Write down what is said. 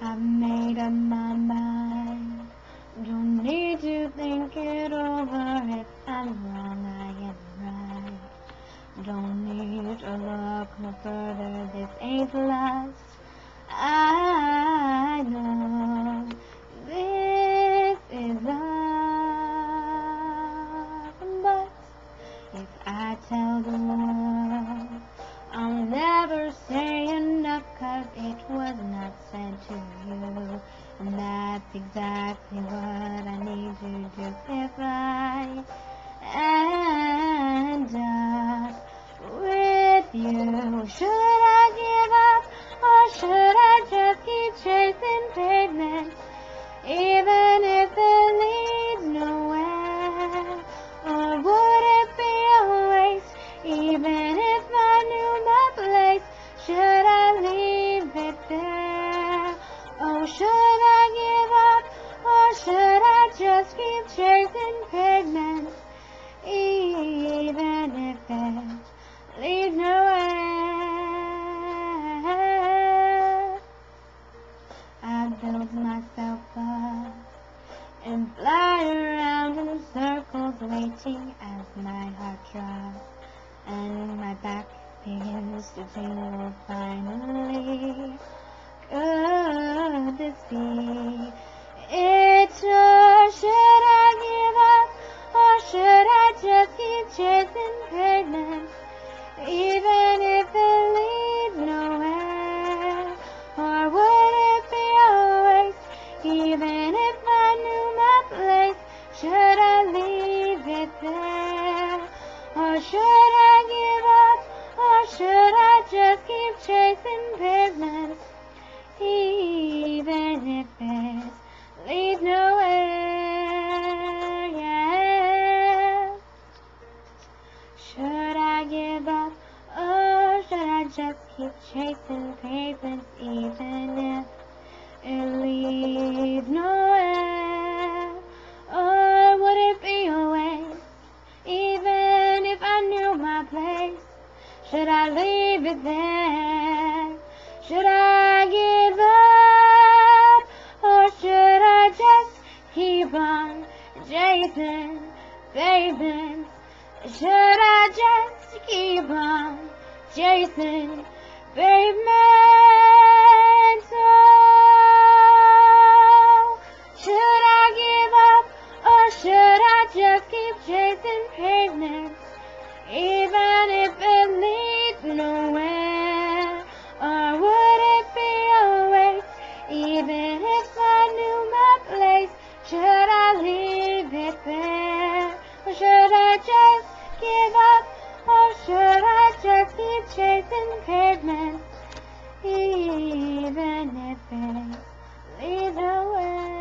made up my mind. Don't need to think it over. If I'm wrong, I am right. Don't need to look no further. This ain't lust. I know never say enough 'cause it was not said to you. And that's exactly what I need to do if I just keep chasing pavement? Even if it leads nowhere. I build myself up and fly around in circles, waiting as my heart drops and my back begins to tingle. Finally, could this be? Chasing pavement, even if it leads nowhere? Or would it be a waste, even if I knew my place? Should I leave it there, or should I give up, or should I just keep chasing pavement, Keep chasing pavements, even if it leads nowhere? Or oh, would it be a waste, even if I knew my place? Should I leave it there? Should I give up, or should I just keep on chasing? Should I just keep on chasing? Oh, Oh, should I give up or should I just keep chasing pavements? Even if it leads nowhere, or would it be a waste? Even if I knew my place, should I leave it there? Or should I just give up? keep chasing the pavement, even if it leads away.